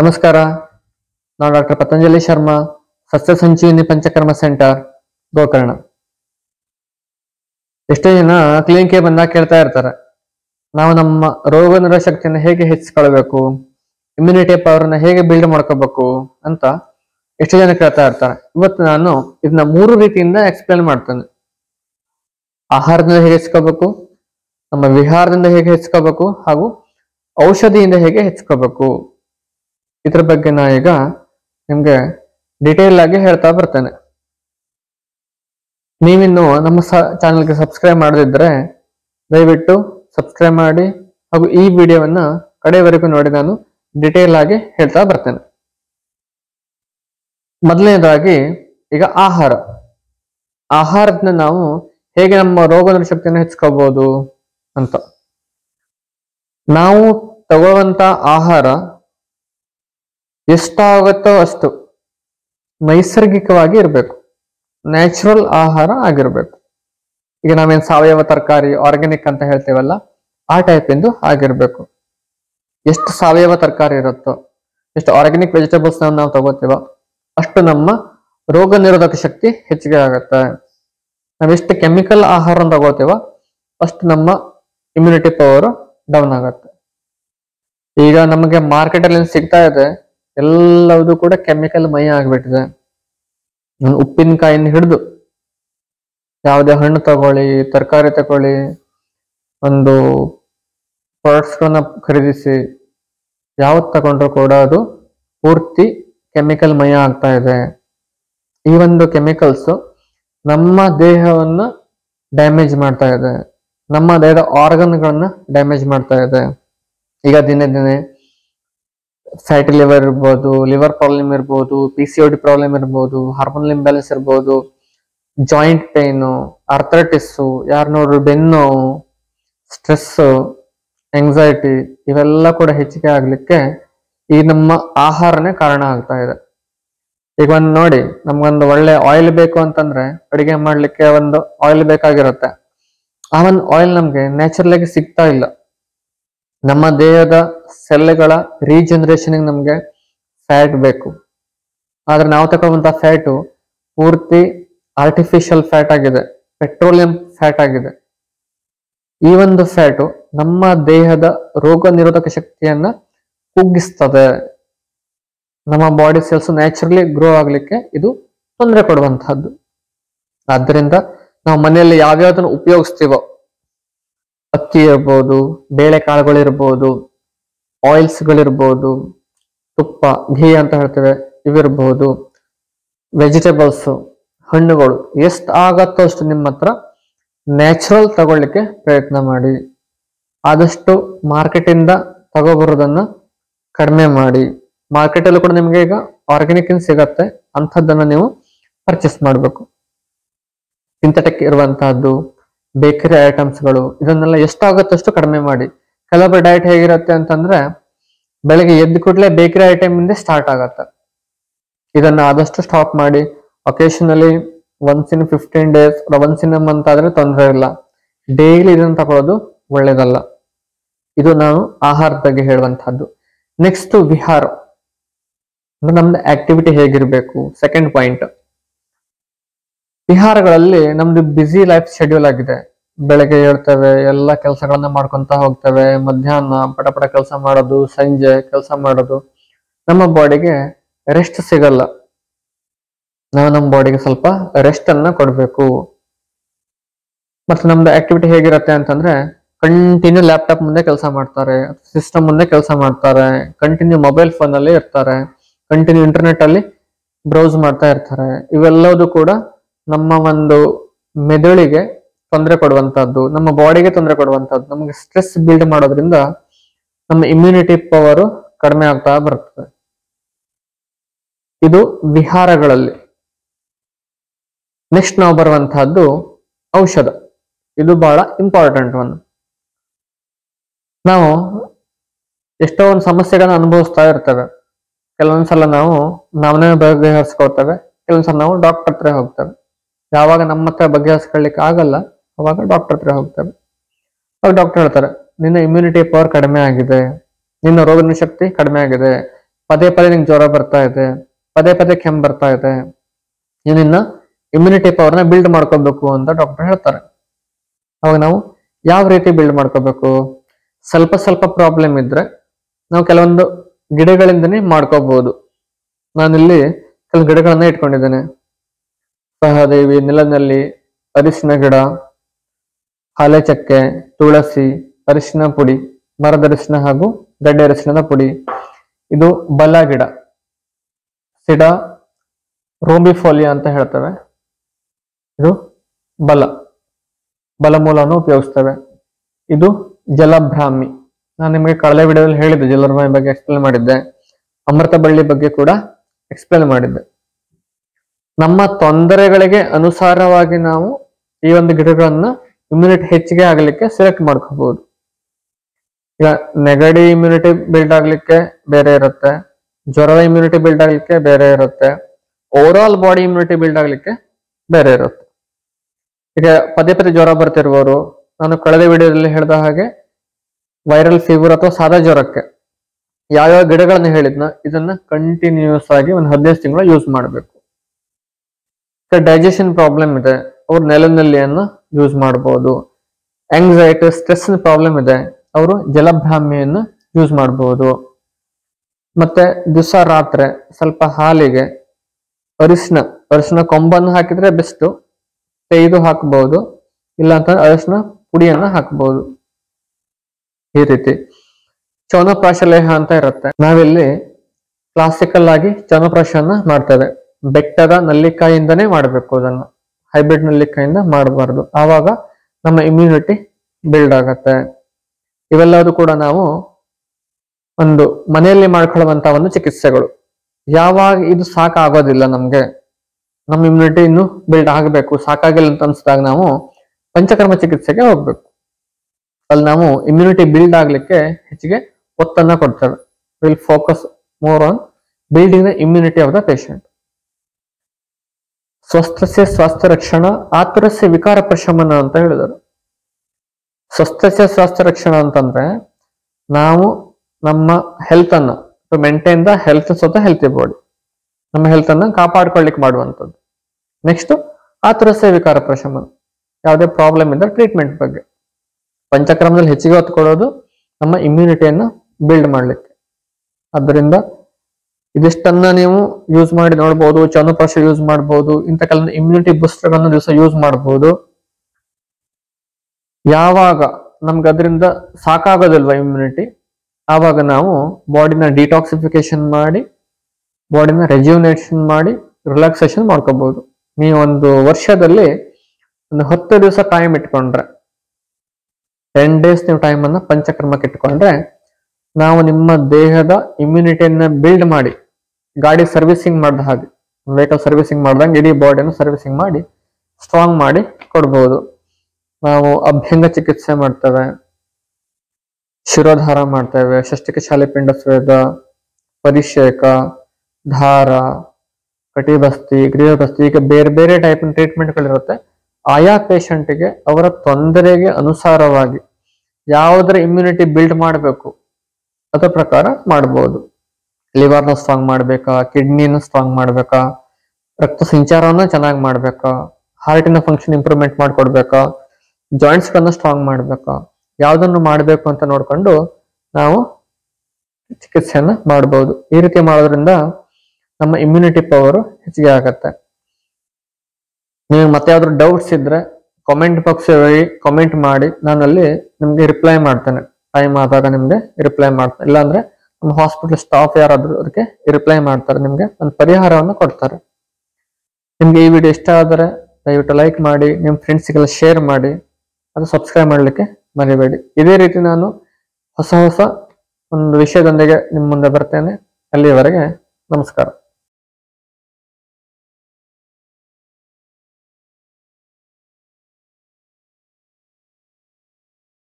ನಮಸ್ಕಾರ. ನಾನು ಡಾಕ್ಟರ್ ಪತಂಜಲಿ ಶರ್ಮಾ, ಸಸ್ಯ ಸಂಜೀವಿನಿ ಪಂಚಕರ್ಮ ಸೆಂಟರ್, ಗೋಕರ್ಣ. ಎಷ್ಟೇ ಜನ ಕ್ಲಿನಿಕ್ಗೆ ಬಂದಾಗ ಕೇಳ್ತಾ ಇರ್ತಾರೆ, ನಾವು ನಮ್ಮ ರೋಗ ನಿರಶಕ್ತಿಯನ್ನು ಶಕ್ತಿಯನ್ನು ಹೇಗೆ ಹೆಚ್ಚಿಸ್ಕೊಳ್ಬೇಕು ಇಮ್ಯುನಿಟಿ ಪವರ್ನ ಹೇಗೆ ಬಿಲ್ಡ್ ಮಾಡ್ಕೋಬೇಕು ಅಂತ ಎಷ್ಟೋ ಜನ ಕೇಳ್ತಾ ಇರ್ತಾರೆ. ಇವತ್ತು ನಾನು ಇದನ್ನ ಮೂರು ರೀತಿಯಿಂದ ಎಕ್ಸ್ಪ್ಲೇನ್ ಮಾಡ್ತೇನೆ. ಆಹಾರದಿಂದ ಹೇಗೆ ಹೆಚ್ಚಿಸ್ಕೋಬೇಕು ನಮ್ಮ ವಿಹಾರದಿಂದ ಹೇಗೆ ಹೆಚ್ಚಿಸ್ಕೋಬೇಕು ಹಾಗೂ ಔಷಧಿಯಿಂದ ಹೇಗೆ ಹೆಚ್ಚಿಸ್ಕೋಬೇಕು ಇದ್ರ ಬಗ್ಗೆ ನಾ ಈಗ ನಿಮ್ಗೆ ಡಿಟೇಲ್ ಆಗಿ ಹೇಳ್ತಾ ಬರ್ತೇನೆ. ನೀವಿನ್ನು ನಮ್ಮ ಚಾನಲ್ಗೆ ಸಬ್ಸ್ಕ್ರೈಬ್ ಮಾಡದಿದ್ರೆ ದಯವಿಟ್ಟು ಸಬ್ಸ್ಕ್ರೈಬ್ ಮಾಡಿ ಹಾಗೂ ಈ ವಿಡಿಯೋವನ್ನ ಕಡೆಯವರೆಗೂ ನೋಡಿ ನಾನು ಡಿಟೇಲ್ ಆಗಿ ಹೇಳ್ತಾ ಬರ್ತೇನೆ. ಮೊದಲನೇದಾಗಿ ಈಗ ಆಹಾರ. ಆಹಾರದಿಂದ ನಾವು ಹೇಗೆ ನಮ್ಮ ರೋಗ ಶಕ್ತಿಯನ್ನು ಹೆಚ್ಚಿಸ್ಕೋಬಹುದು ಅಂತ. ನಾವು ತಗೊಳ್ಳುವಂತ ಆಹಾರ ಎಷ್ಟಾಗುತ್ತೋ ಅಷ್ಟು ನೈಸರ್ಗಿಕವಾಗಿ ಇರಬೇಕು. ನ್ಯಾಚುರಲ್ ಆಹಾರ ಆಗಿರ್ಬೇಕು. ಈಗ ನಾವೇನು ಸಾವಯವ ತರಕಾರಿ, ಆರ್ಗ್ಯಾನಿಕ್ ಅಂತ ಹೇಳ್ತೇವಲ್ಲ, ಆ ಟೈಪ್ ಇಂದು ಆಗಿರ್ಬೇಕು. ಎಷ್ಟು ಸಾವಯವ ತರಕಾರಿ ಇರುತ್ತೋ, ಎಷ್ಟು ಆರ್ಗ್ಯಾನಿಕ್ ವೆಜಿಟೇಬಲ್ಸ್ ನಾವು ತಗೋತೀವೋ, ಅಷ್ಟು ನಮ್ಮ ರೋಗ ನಿರೋಧಕ ಶಕ್ತಿ ಹೆಚ್ಚಿಗೆ ಆಗುತ್ತೆ. ನಾವೆಷ್ಟು ಕೆಮಿಕಲ್ ಆಹಾರ ತಗೋತೀವೋ, ಅಷ್ಟು ನಮ್ಮ ಇಮ್ಯುನಿಟಿ ಪವರ್ ಡೌನ್ ಆಗುತ್ತೆ. ಈಗ ನಮಗೆ ಮಾರ್ಕೆಟ್ ಅಲ್ಲಿ ಏನ್ ಸಿಗ್ತಾ ಇದೆ ಎಲ್ಲವೂ ಕೂಡ ಕೆಮಿಕಲ್ ಮೈ ಆಗ್ಬಿಟ್ಟಿದೆ. ಉಪ್ಪಿನಕಾಯಿನ ಹಿಡಿದು ಯಾವುದೇ ಹಣ್ಣು ತಗೊಳ್ಳಿ, ತರಕಾರಿ ತಗೊಳ್ಳಿ, ಒಂದು ಪ್ರಾಡಕ್ಟ್ಸ್ ಗಳನ್ನ ಖರೀದಿಸಿ ಯಾವ್ದು ತಗೊಂಡ್ರು ಕೂಡ ಅದು ಪೂರ್ತಿ ಕೆಮಿಕಲ್ ಮಯ ಆಗ್ತಾ ಇದೆ. ಈ ಒಂದು ಕೆಮಿಕಲ್ಸ್ ನಮ್ಮ ದೇಹವನ್ನ ಡ್ಯಾಮೇಜ್ ಮಾಡ್ತಾ ಇದೆ. ನಮ್ಮ ದೇಹದ ಆರ್ಗನ್ಗಳನ್ನ ಡ್ಯಾಮೇಜ್ ಮಾಡ್ತಾ ಇದೆ. ಈಗ ದಿನೇ ದಿನೇ ಫ್ಯಾಟಿ ಲಿವರ್ ಇರ್ಬೋದು ಲಿವರ್ ಪ್ರಾಬ್ಲಮ್ ಇರ್ಬೋದು ಪಿ ಸಿ ಡಿ ಪ್ರಾಬ್ಲಮ್ ಇರ್ಬೋದು ಹಾರ್ಮೋನಲ್ ಇಂಬ್ಯಾಲೆನ್ಸ್ ಇರ್ಬೋದು ಜಾಯಿಂಟ್ ಪೇನು ಅರ್ಥರೈಟಿಸ್ಸು ಯಾರು ನೋಡ್ರು ಬೆನ್ನು ಸ್ಟ್ರೆಸ್ ಎಂಗ್ಸೈಟಿ ಇವೆಲ್ಲ ಕೂಡ ಹೆಚ್ಚಿಗೆ ಆಗ್ಲಿಕ್ಕೆ ಈ ನಮ್ಮ ಆಹಾರನೇ ಕಾರಣ ಆಗ್ತಾ ಇದೆ. ಈಗ ಒಂದು ನೋಡಿ, ನಮ್ಗೊಂದು ಒಳ್ಳೆ ಆಯಿಲ್ ಬೇಕು ಅಂತಂದ್ರೆ ಅಡಿಗೆ ಮಾಡ್ಲಿಕ್ಕೆ ಒಂದು ಆಯಿಲ್ ಬೇಕಾಗಿರುತ್ತೆ. ಆ ಒಂದು ಆಯಿಲ್ ನಮಗೆ ನ್ಯಾಚುರಲ್ ಆಗಿ ಸಿಗ್ತಾ ಇಲ್ಲ. ನಮ್ಮ ದೇಹದ ಸೆಲ್ಗಳ ರೀಜನರೇಷನ್ ನಮ್ಗೆ ಫ್ಯಾಟ್ ಬೇಕು. ಆದ್ರೆ ನಾವು ತಗೊಳ್ಳುವಂಥ ಫ್ಯಾಟು ಪೂರ್ತಿ ಆರ್ಟಿಫಿಷಿಯಲ್ ಫ್ಯಾಟ್ ಆಗಿದೆ. ಪೆಟ್ರೋಲಿಯಂ ಫ್ಯಾಟ್ ಆಗಿದೆ. ಈ ಒಂದು ಫ್ಯಾಟು ನಮ್ಮ ದೇಹದ ರೋಗ ನಿರೋಧಕ ಶಕ್ತಿಯನ್ನ ಕುಗ್ಗಿಸ್ತದೆ. ನಮ್ಮ ಬಾಡಿ ಸೆಲ್ಸ್ ನ್ಯಾಚುರಲಿ ಗ್ರೋ ಆಗ್ಲಿಕ್ಕೆ ಇದು ತೊಂದರೆ ಕೊಡುವಂತಹದ್ದು. ಆದ್ದರಿಂದ ನಾವು ಮನೆಯಲ್ಲಿ ಯಾವ್ಯಾವ್ದನ್ನು ಉಪಯೋಗಿಸ್ತೀವೋ ಅಕ್ಕಿ ಇರ್ಬೋದು ಬೇಳೆಕಾಳುಗಳಿರ್ಬೋದು ಆಯಿಲ್ಸ್ಗಳಿರ್ಬೋದು ತುಪ್ಪ, ಘೀ ಅಂತ ಹೇಳ್ತೇವೆ, ಇವಿರ್ಬೋದು. ವೆಜಿಟೇಬಲ್ಸ್ ಹಣ್ಣುಗಳು, ಎಷ್ಟು ಆಗತ್ತೋ ಅಷ್ಟು ನಿಮ್ಮ ಹತ್ರ ನ್ಯಾಚುರಲ್ ತಗೊಳ್ಳಿಕ್ಕೆ ಪ್ರಯತ್ನ ಮಾಡಿ. ಆದಷ್ಟು ಮಾರ್ಕೆಟಿಂದ ತಗೋಬರೋದನ್ನ ಕಡಿಮೆ ಮಾಡಿ. ಮಾರ್ಕೆಟಲ್ಲೂ ಕೂಡ ನಿಮಗೆ ಈಗ ಆರ್ಗ್ಯಾನಿಕ್ ಸಿಗತ್ತೆ, ಅಂಥದ್ದನ್ನು ನೀವು ಪರ್ಚೇಸ್ ಮಾಡಬೇಕು. ಸಿಂಥೆಟಿಕ್ ಇರುವಂತಹದ್ದು ಬೇಕರಿ ಐಟಮ್ಸ್ಗಳು ಇದನ್ನೆಲ್ಲ ಎಷ್ಟಾಗುತ್ತಷ್ಟು ಕಡಿಮೆ ಮಾಡಿ. ಕೆಲವೊಬ್ಬರ ಡಯಟ್ ಹೇಗಿರುತ್ತೆ ಅಂತಂದ್ರೆ, ಬೆಳಗ್ಗೆ ಎದ್ದ ಕೂಡಲೇ ಬೇಕರಿ ಐಟಮ್ ಇಂದ ಸ್ಟಾರ್ಟ್ ಆಗತ್ತೆ. ಇದನ್ನ ಆದಷ್ಟು ಸ್ಟಾಪ್ ಮಾಡಿ. Occasionally once in fifteen days once in month ಆದ್ರೆ ತೊಂದರೆ ಇಲ್ಲ. ಡೈಲಿ ಇದನ್ನ ತಗೊಳ್ಳೋದು ಒಳ್ಳೇದಲ್ಲ. ಇದು ನಾನು ಆಹಾರದ ಬಗ್ಗೆ ಹೇಳುವಂತಹದ್ದು. ನೆಕ್ಸ್ಟ್ ವಿಹಾರ. ನಮ್ದು ಆಕ್ಟಿವಿಟಿ ಹೇಗಿರ್ಬೇಕು? ಸೆಕೆಂಡ್ ಪಾಯಿಂಟ್ ವಿಹಾರಗಳಲ್ಲಿ ನಮ್ದು ಬ್ಯುಸಿ ಲೈಫ್ ಶೆಡ್ಯೂಲ್ ಆಗಿದೆ. ಬೆಳಗ್ಗೆ ಹೇಳ್ತೇವೆ ಎಲ್ಲ ಕೆಲಸಗಳನ್ನ ಮಾಡ್ಕೊಂತ ಹೋಗ್ತೇವೆ. ಮಧ್ಯಾಹ್ನ ಪಟ ಪಟ ಕೆಲಸ ಮಾಡೋದು, ಸಂಜೆ ಕೆಲಸ ಮಾಡೋದು. ನಮ್ಮ ಬಾಡಿಗೆ ರೆಸ್ಟ್ ಸಿಗಲ್ಲ. ನಾವು ನಮ್ಮ ಬಾಡಿಗೆ ಸ್ವಲ್ಪ ರೆಸ್ಟ್ ಅನ್ನ ಕೊಡಬೇಕು. ಮತ್ತೆ ನಮ್ದು ಆಕ್ಟಿವಿಟಿ ಹೇಗಿರುತ್ತೆ ಅಂತಂದ್ರೆ ಕಂಟಿನ್ಯೂ ಲ್ಯಾಪ್ಟಾಪ್ ಮುಂದೆ ಕೆಲಸ ಮಾಡ್ತಾರೆ ಸಿಸ್ಟಮ್ ಮುಂದೆ ಕೆಲಸ ಮಾಡ್ತಾರೆ ಕಂಟಿನ್ಯೂ ಮೊಬೈಲ್ ಫೋನ್ ಅಲ್ಲಿ ಇರ್ತಾರೆ ಕಂಟಿನ್ಯೂ ಇಂಟರ್ನೆಟ್ ಅಲ್ಲಿ ಬ್ರೌಸ್ ಮಾಡ್ತಾ ಇರ್ತಾರೆ. ಇವೆಲ್ಲವೂ ಕೂಡ ನಮ್ಮ ಒಂದು ಮೆದುಳಿಗೆ ತೊಂದರೆ ಕೊಡುವಂತಹದ್ದು, ನಮ್ಮ ಬಾಡಿಗೆ ತೊಂದರೆ ಕೊಡುವಂತಹದ್ದು, ನಮಗೆ ಸ್ಟ್ರೆಸ್ ಬಿಲ್ಡ್ ಮಾಡೋದ್ರಿಂದ ನಮ್ಮ ಇಮ್ಯುನಿಟಿ ಪವರ್ ಕಡಿಮೆ ಆಗ್ತಾ ಬರ್ತದೆ. ಇದು ವಿಹಾರಗಳಲ್ಲಿ. ನೆಕ್ಸ್ಟ್ ನಾವು ಬರುವಂತಹದ್ದು ಔಷಧ. ಇದು ಬಹಳ ಇಂಪಾರ್ಟೆಂಟ್ ಒಂದು ನಾವು ಎಷ್ಟೋ ಒಂದು ಸಮಸ್ಯೆಗಳನ್ನ ಅನುಭವಿಸ್ತಾ ಇರ್ತೇವೆ. ಕೆಲವೊಂದ್ಸಲ ನಾವು ನಾವನ್ನೇ ಬಗೆಹರಿಸ್ಕೊಳ್ತೇವೆ, ಕೆಲವೊಂದ್ಸಲ ನಾವು ಡಾಕ್ಟರ್ ಹತ್ರ ಹೋಗ್ತೇವೆ. ಯಾವಾಗ ನಮ್ಮ ಹತ್ರ ಬಗೆಹರಿಸ್ಕೊಳ್ಳಿಕ್ಕೆ ಆಗಲ್ಲ, ಅವಾಗ ಡಾಕ್ಟರ್ ಹತ್ರ ಹೋಗ್ತೇವೆ. ಅವಾಗ ಡಾಕ್ಟರ್ ಹೇಳ್ತಾರೆ, ನಿನ್ನ ಇಮ್ಯುನಿಟಿ ಪವರ್ ಕಡಿಮೆ ಆಗಿದೆ, ನಿನ್ನ ರೋಗ ಶಕ್ತಿ ಕಡಿಮೆ ಆಗಿದೆ, ಪದೇ ಪದೇ ನಿಂಗೆ ಜ್ವರ ಬರ್ತಾ ಇದೆ, ಪದೇ ಪದೇ ಕೆಮ್ಮು ಬರ್ತಾ ಇದೆ ನೀವು ನಿನ್ನ ಇಮ್ಯುನಿಟಿ ಪವರ್ನ ಬಿಲ್ಡ್ ಮಾಡ್ಕೋಬೇಕು ಅಂತ ಡಾಕ್ಟರ್ ಹೇಳ್ತಾರೆ. ಅವಾಗ ನಾವು ಯಾವ ರೀತಿ ಬಿಲ್ಡ್ ಮಾಡ್ಕೋಬೇಕು? ಸ್ವಲ್ಪ ಸ್ವಲ್ಪ ಪ್ರಾಬ್ಲಮ್ ಇದ್ರೆ ನಾವು ಕೆಲವೊಂದು ಗಿಡಗಳಿಂದನೇ ಮಾಡ್ಕೋಬಹುದು ನಾನಿಲ್ಲಿ ಕೆಲವು ಗಿಡಗಳನ್ನ ಇಟ್ಕೊಂಡಿದ್ದೇನೆ. ಸಹದೇವಿ ನೆಲದಲ್ಲಿ ಅರಿಶಿನ ಗಿಡ ಹಲೆಚಕ್ಕೆ ತುಳಸಿ, ಅರಿಶಿನ ಪುಡಿ, ಮರದ ಅರಿಶಿನ ಹಾಗೂ ಗಡ್ಡೆ ಅರಿಶಿನದ ಪುಡಿ. ಇದು ಬಲ ಗಿಡ. ಸಿಡ, ರೋಂಬಿಫೋಲಿಯಾ ಅಂತ ಹೇಳ್ತವೆ. ಇದು ಬಲ. ಬಲಮೂಲವನ್ನು ಉಪಯೋಗಿಸ್ತವೆ. ಇದು ಜಲಭ್ರಾಮಿ. ನಾನು ನಿಮಗೆ ಕಳೆದ ವಿಡಿಯೋದಲ್ಲಿ ಹೇಳಿದ್ದೆ, ಜಲಭ್ರಾಮಿ ಬಗ್ಗೆ ಎಕ್ಸ್ಪ್ಲೇನ್ ಮಾಡಿದ್ದೆ. ಅಮೃತ ಬಳ್ಳಿ ಬಗ್ಗೆ ಕೂಡ ಎಕ್ಸ್ಪ್ಲೇನ್ ಮಾಡಿದ್ದೆ. ನಮ್ಮ ತೊಂದರೆಗಳಿಗೆ ಅನುಸಾರವಾಗಿ ನಾವು ಈ ಒಂದು ಗಿಡಗಳನ್ನ ಇಮ್ಯುನಿಟಿ ಹೆಚ್ಚಿಗೆ ಆಗಲಿಕ್ಕೆ ಸೆಲೆಕ್ಟ್ ಮಾಡ್ಕೋಬಹುದು ಈಗ ನೆಗಡಿ ಇಮ್ಯುನಿಟಿ ಬಿಲ್ಡ್ ಆಗ್ಲಿಕ್ಕೆ ಬೇರೆ ಇರುತ್ತೆ, ಜ್ವರದ ಇಮ್ಯುನಿಟಿ ಬಿಲ್ಡ್ ಆಗ್ಲಿಕ್ಕೆ ಬೇರೆ ಇರುತ್ತೆ overall body immunity build ಆಗ್ಲಿಕ್ಕೆ ಬೇರೆ ಇರುತ್ತೆ. ಈಗ ಪದೇ ಪದೇ ಜ್ವರ ಬರ್ತಿರುವವರು ನಾನು ಕಳೆದ ವಿಡಿಯೋದಲ್ಲಿ ಹೇಳಿದ ಹಾಗೆ ವೈರಲ್ ಫೀವರ್ ಅಥವಾ ಸಾದಾ ಜ್ವರಕ್ಕೆ ಯಾವ್ಯಾವ ಗಿಡಗಳನ್ನ ಹೇಳಿದ್ನ ಇದನ್ನ ಕಂಟಿನ್ಯೂಸ್ ಆಗಿ ಒಂದು ಹದಿನೈದು ತಿಂಗಳು ಯೂಸ್ ಮಾಡಬೇಕು. ಡೈಜೆಷನ್ ಪ್ರಾಬ್ಲಮ್ ಇದೆ. ಅವ್ರು ನೆಲನೆಲ್ಲಿಯನ್ನು ಯೂಸ್ ಮಾಡಬಹುದು ಆಂಗ್ಸೈಟಿ ಸ್ಟ್ರೆಸ್ ಪ್ರಾಬ್ಲಮ್ ಇದೆ. ಅವರು ಜಲಭ್ರಾಮಿಯನ್ನು ಯೂಸ್ ಮಾಡಬಹುದು ಮತ್ತೆ ದಿವಸ ರಾತ್ರಿ ಸ್ವಲ್ಪ ಹಾಲಿಗೆ ಅರಿಶಿನ ಅರಿಶಿನ ಕೊಂಬನ್ನು ಹಾಕಿದ್ರೆ ಬೆಸ್ಟ್ ತೆಗೆದು ಹಾಕಬಹುದು ಇಲ್ಲ ಅಂತಂದ್ರೆ ಅರಿಶಿನ ಪುಡಿಯನ್ನ ಹಾಕಬಹುದು ಈ ರೀತಿ. ಚೌನಪ್ರಾಶ ಅಂತ ಇರುತ್ತೆ. ನಾವಿಲ್ಲಿ ಕ್ಲಾಸಿಕಲ್ ಆಗಿ ಚೌನಪ್ರಾಶನ ಮಾಡ್ತೇವೆ. ಬೆಟ್ಟದ ನಲ್ಲಿಕಾಯಿಂದನೇ ಮಾಡಬೇಕು ಅದನ್ನು. ಹೈಬ್ರಿಡ್ ನಲ್ಲಿಕಾಯಿಂದ ಮಾಡಬಾರ್ದು. ಆವಾಗ ನಮ್ಮ ಇಮ್ಯುನಿಟಿ ಬಿಲ್ಡ್ ಆಗತ್ತೆ. ಇವೆಲ್ಲದೂ ಕೂಡ ನಾವು ಒಂದು ಮನೆಯಲ್ಲಿ ಮಾಡ್ಕೊಳ್ಳುವಂತ ಒಂದು ಚಿಕಿತ್ಸೆಗಳು. ಯಾವಾಗ ಇದು ಸಾಕಾಗೋದಿಲ್ಲ ನಮ್ಗೆ. ನಮ್ಮ ಇಮ್ಯುನಿಟಿ ಇನ್ನು ಬಿಲ್ಡ್ ಆಗಬೇಕು. ಸಾಕಾಗಿಲ್ಲ ಅಂತ ಅನ್ಸಿದಾಗ ನಾವು ಪಂಚಕರ್ಮ ಚಿಕಿತ್ಸೆಗೆ ಹೋಗ್ಬೇಕು. ಅಲ್ಲಿ ನಾವು ಇಮ್ಯುನಿಟಿ ಬಿಲ್ಡ್ ಆಗ್ಲಿಕ್ಕೆ ಹೆಚ್ಚಿಗೆ ಒತ್ತನ್ನ ಕೊಡ್ತೇವೆ. Will focus more on building the immunity of the patient ಸ್ವಸ್ಥಸ್ಯ ಸ್ವಾಸ್ಥ್ಯ ರಕ್ಷಣ, ಆತುರಸ್ಯ, ವಿಕಾರ, ಪ್ರಶಮನ ಅಂತ ಹೇಳಿದರು. ಸ್ವಸ್ಥಸ್ಯ ಸ್ವಾಸ್ಥ್ಯ ರಕ್ಷಣ ಅಂತಂದ್ರೆ ನಾವು ನಮ್ಮ ಹೆಲ್ತ್ ಅನ್ನ ಮೇಂಟೈನ್ ದ ಹೆಲ್ತ್ ಸ್ವತಃ ಹೆಲ್ತಿ ಬಾಡಿ ನಮ್ಮ ಹೆಲ್ತ್ ಅನ್ನ ಕಾಪಾಡ್ಕೊಳ್ಳಿಕ್ಕೆ ಮಾಡುವಂಥದ್ದು. ನೆಕ್ಸ್ಟ್ ಆತುರಸ್ಯ, ವಿಕಾರ, ಪ್ರಶಮನ. ಯಾವುದೇ ಪ್ರಾಬ್ಲಮ್ ಇದ್ದರೆ ಟ್ರೀಟ್ಮೆಂಟ್ ಬಗ್ಗೆ. ಪಂಚಕ್ರಮದಲ್ಲಿ ಹೆಚ್ಚಿಗೆ ಒತ್ತು ಕೊಡೋದು ನಮ್ಮ ಇಮ್ಯುನಿಟಿಯನ್ನು ಬಿಲ್ಡ್ ಮಾಡ್ಲಿಕ್ಕೆ. ಆದ್ದರಿಂದ ಇದಿಷ್ಟನ್ನ ನೀವು ಯೂಸ್ ಮಾಡಿ ನೋಡಬಹುದು ಚನುಪಾಶ ಯೂಸ್ ಮಾಡಬಹುದು ಇಂಥ ಕೆಲವೊಂದು ಇಮ್ಯುನಿಟಿ ಬೂಸ್ಟರ್ಗಳನ್ನ ದಿವಸ ಯೂಸ್ ಮಾಡಬಹುದು ಯಾವಾಗ ನಮ್ಗೆ ಅದರಿಂದ ಸಾಕಾಗೋದಿಲ್ವಾ ಇಮ್ಯುನಿಟಿ ಆವಾಗ ನಾವು ಬಾಡಿನ ಡಿಟಾಕ್ಸಿಫಿಕೇಶನ್ ಮಾಡಿ ಬಾಡಿನ ರೆಜ್ಯೂನೇಷನ್ ಮಾಡಿ ರಿಲ್ಯಾಕ್ಸೇಷನ್ ಮಾಡ್ಕೋಬಹುದು ನೀವು ಒಂದು ವರ್ಷದಲ್ಲಿ ಒಂದು ಹತ್ತು ದಿವಸ ಟೈಮ್ ಇಟ್ಕೊಂಡ್ರೆ ಟೆನ್ ಡೇಸ್ ನೀವು ಟೈಮ್ ಅನ್ನ ಪಂಚಕರ್ಮಕ್ಕೆ ಇಟ್ಕೊಂಡ್ರೆ ನಾವು ನಿಮ್ಮ ದೇಹದ ಇಮ್ಯುನಿಟಿಯನ್ನ ಬಿಲ್ಡ್ ಮಾಡಿ, ಗಾಡಿ ಸರ್ವಿಸಿಂಗ್ ಮಾಡಿದ ಹಾಗೆ. ವೆಹಿಕಲ್ ಸರ್ವಿಸಿಂಗ್ ಮಾಡ್ದಂಗೆ ಇಡೀ ಬಾಡಿಯನ್ನು ಸರ್ವಿಸಿಂಗ್ ಮಾಡಿ ಸ್ಟ್ರಾಂಗ್ ಮಾಡಿ ಕೊಡ್ಬೋದು. ನಾವು ಅಭ್ಯಂಗ ಚಿಕಿತ್ಸೆ ಮಾಡ್ತೇವೆ. ಶಿರೋಧಾರ ಮಾಡ್ತೇವೆ ಷಷ್ಟಿಕ ಶಾಲೆಪಿಂಡ ಸ್ವೇದ, ಪರಿಷೇಕ, ಧಾರ, ಕಟಿಬಸ್ತಿ, ಗೃಹಬಸ್ತಿ ಈಗ ಬೇರೆ ಬೇರೆ ಟೈಪಿನ ಟ್ರೀಟ್ಮೆಂಟ್ಗಳಿರುತ್ತೆ ಆಯಾ ಪೇಷಂಟ್ಗೆ ಅವರ ತೊಂದರೆಗೆ ಅನುಸಾರವಾಗಿ ಯಾವುದರ ಇಮ್ಯುನಿಟಿ ಬಿಲ್ಡ್ ಮಾಡಬೇಕು ಅದರ ಪ್ರಕಾರ ಮಾಡ್ಬೋದು. ಲಿವರ್ನ ಸ್ಟ್ರಾಂಗ್ ಮಾಡ್ಬೇಕಾ? ಕಿಡ್ನಿನ ಸ್ಟ್ರಾಂಗ್ ಮಾಡ್ಬೇಕಾ? ರಕ್ತ ಸಂಚಾರವನ್ನ ಚೆನ್ನಾಗಿ ಮಾಡ್ಬೇಕಾ? ಹಾರ್ಟಿನ ಫಂಕ್ಷನ್ ಇಂಪ್ರೂವ್ಮೆಂಟ್ ಮಾಡ್ಕೊಡ್ಬೇಕಾ? ಜಾಯಿಂಟ್ಸ್ ಗಳನ್ನ ಸ್ಟ್ರಾಂಗ್ ಮಾಡ್ಬೇಕಾ? ಯಾವುದನ್ನು ಮಾಡಬೇಕು ಅಂತ ನೋಡ್ಕೊಂಡು ನಾವು ಚಿಕಿತ್ಸೆಯನ್ನ ಮಾಡಬಹುದು ಈ ರೀತಿ ಮಾಡೋದ್ರಿಂದ ನಮ್ಮ ಇಮ್ಯುನಿಟಿ ಪವರ್ ಹೆಚ್ಚಿಗೆ ಆಗತ್ತೆ. ನೀವು ಮತ್ತೆ ಯಾವ್ದಾದ್ರು ಡೌಟ್ಸ್ ಇದ್ರೆ ಕಾಮೆಂಟ್ ಬಾಕ್ಸ್ ಕಾಮೆಂಟ್ ಮಾಡಿ ನಾನು ಅಲ್ಲಿ ನಿಮ್ಗೆ ರಿಪ್ಲೈ ಮಾಡ್ತೇನೆ. ಟೈಮ್ ಆದಾಗ ನಿಮ್ಗೆ ರಿಪ್ಲೈ ಮಾಡ್ತಾರೆ. ಇಲ್ಲಾಂದ್ರೆ ನಮ್ಮ ಹಾಸ್ಪಿಟಲ್ ಸ್ಟಾಫ್ ಯಾರಾದರೂ ಅದಕ್ಕೆ ರಿಪ್ಲೈ ಮಾಡ್ತಾರೆ ನಿಮ್ಗೆ, ಒಂದು ಪರಿಹಾರವನ್ನು ಕೊಡ್ತಾರೆ. ನಿಮ್ಗೆ ಈ ವಿಡಿಯೋ ಇಷ್ಟ ಆದರೆ ದಯವಿಟ್ಟು ಲೈಕ್ ಮಾಡಿ ನಿಮ್ಮ ಫ್ರೆಂಡ್ಸ್ಗೆಲ್ಲ ಶೇರ್ ಮಾಡಿ, ಅದು ಸಬ್ಸ್ಕ್ರೈಬ್ ಮಾಡಲಿಕ್ಕೆ ಮರಿಬೇಡಿ. ಇದೇ ರೀತಿ ನಾನು ಹೊಸ ಹೊಸ ಒಂದು ವಿಷಯದೊಂದಿಗೆ ನಿಮ್ಮ ಮುಂದೆ ಬರ್ತೇನೆ. ಅಲ್ಲಿಯವರೆಗೆ ನಮಸ್ಕಾರ.